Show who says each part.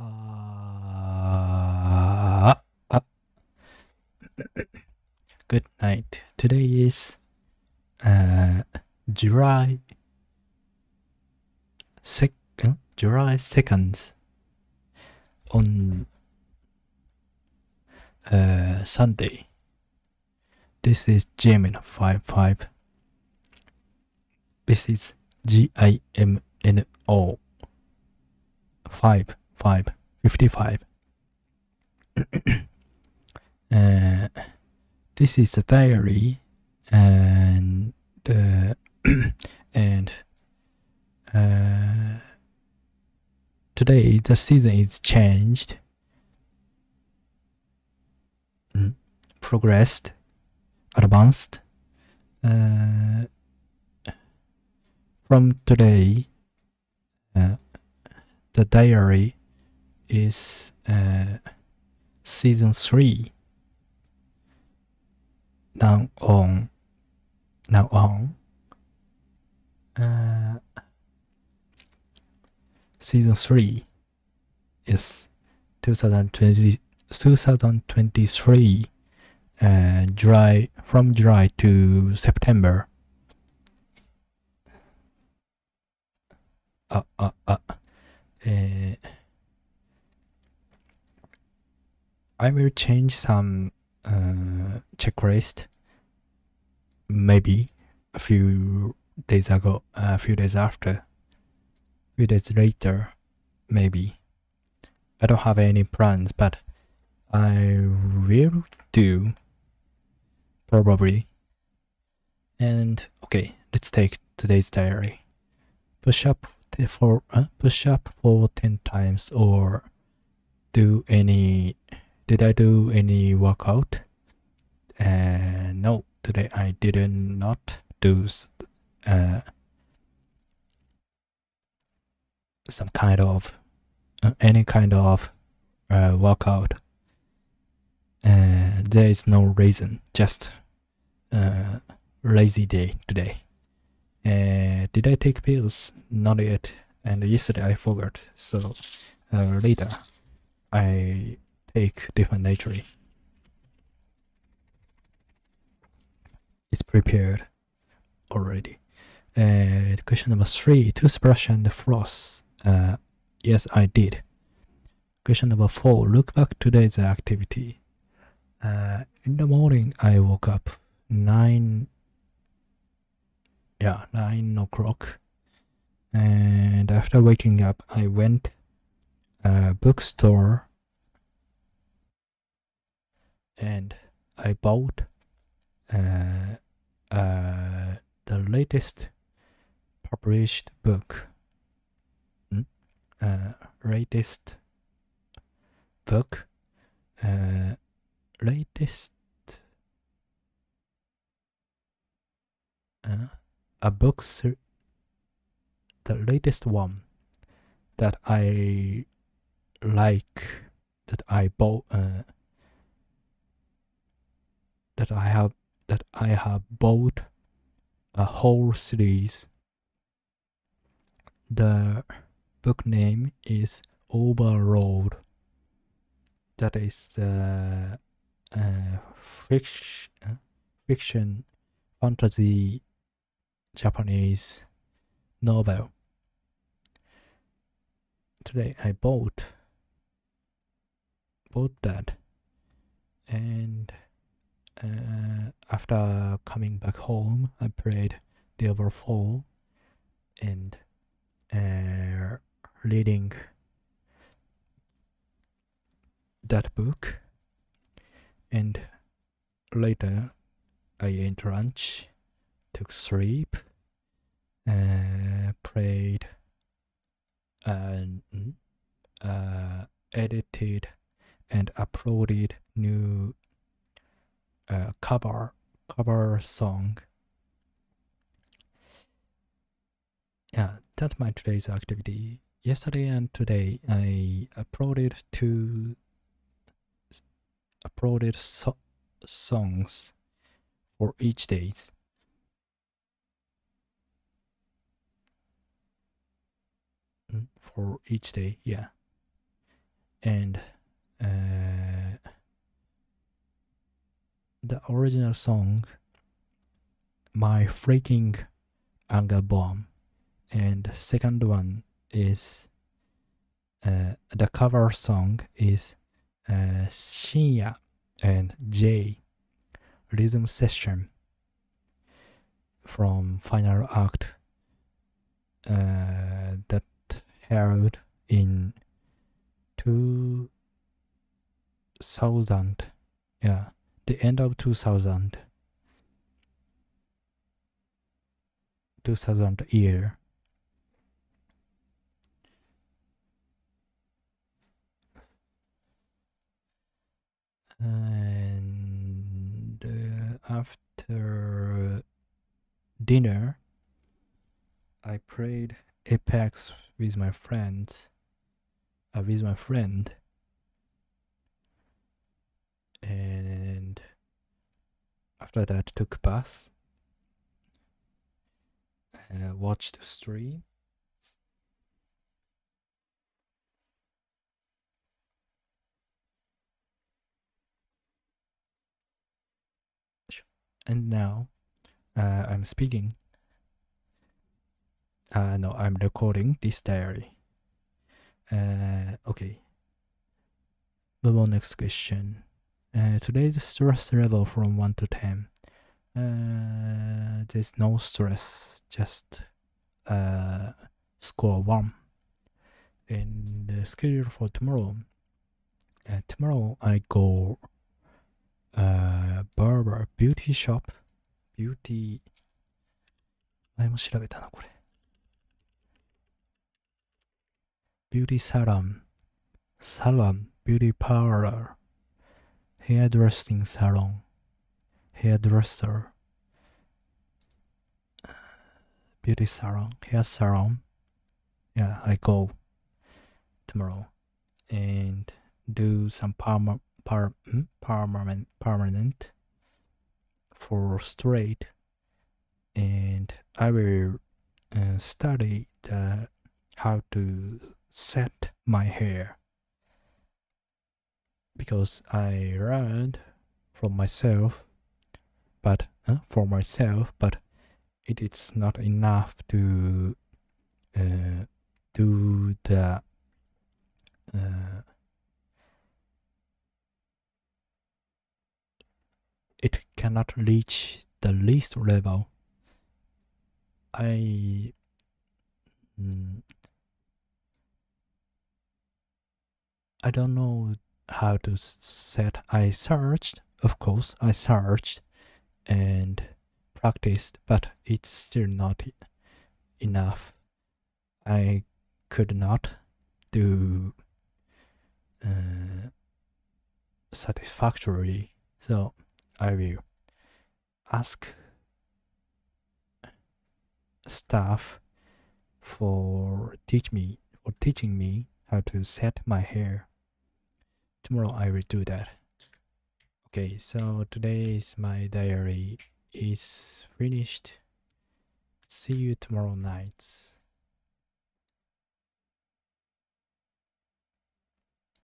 Speaker 1: Uh, uh, good night. Today is uh, July second, July second on uh, Sunday. This is Jimin five five. This is G I M N O five five fifty five. uh, this is a diary and uh, and uh, today the season is changed. Mm, progressed. Advanced. Uh, from today uh, the diary is uh, season 3 now on now on uh, season 3 is 2020 2023 uh, July from July to September. Uh, uh, uh, uh, I will change some uh, checklist maybe a few days ago, a few days after, a few days later, maybe. I don't have any plans, but I will do probably. And okay, let's take today's diary. Push up for uh, push up for ten times, or do any. Did I do any workout? Uh, no, today I did not not do uh, some kind of uh, any kind of uh, workout. Uh, there is no reason, just uh, lazy day today. Uh, did I take pills? Not yet. And yesterday I forgot. So uh, later I take different nature. It's prepared already. Question number three: toothbrush and floss. Uh, yes, I did. Question number four: look back today's activity. Uh, in the morning, I woke up nine. Yeah, nine o'clock. And after waking up, I went uh, bookstore and I bought uh, uh, the latest published book. Mm? Uh, latest book. Uh, latest. Uh, a book. The latest one that I like that I bought. Uh, that I have that I have bought a whole series. The book name is Overlord. That is uh, uh, fiction, uh, fiction, fantasy, Japanese novel. Today I bought bought that and uh, after coming back home, I played the Fall and uh, reading that book. And later, I ate lunch, took sleep, uh, prayed, and uh, edited and uploaded new uh, cover cover song. Yeah, that's my today's activity. Yesterday and today, I uploaded two uploaded so songs for each days. For each day, yeah. and uh, the original song my freaking anger bomb. And second one is uh, the cover song is uh, Shinya and J rhythm session from final act uh, that held in 2000 yeah the end of 2000 2000 year. And uh, after dinner i played apex with my friends uh, with my friend after that took bath uh, watched stream and now uh, I'm speaking. Uh, no, I'm recording this diary. Uh, okay. Move on next question. Uh, today's stress level from 1 to 10. Uh, there's no stress, just uh, score 1. And the schedule for tomorrow. Uh, tomorrow I go uh, barber beauty shop beauty 前も調べたなこれ beauty salon salon beauty parlor hairdressing salon. Hairdresser. Beauty salon. Hair salon. Yeah i go tomorrow and do some perma per, hmm? permanent permanent for straight. And I will uh, study the how to set my hair because I learned from myself but uh, for myself but it is not enough to uh, do the uh, it cannot reach the least level. I mm, I don't know how to set. I searched, of course, I searched and practiced, but it's still not enough. I could not do uh, satisfactorily. So I will ask staff for teach me for teaching me how to set my hair. Tomorrow I will do that. Okay, so today's my diary is finished. See you tomorrow night.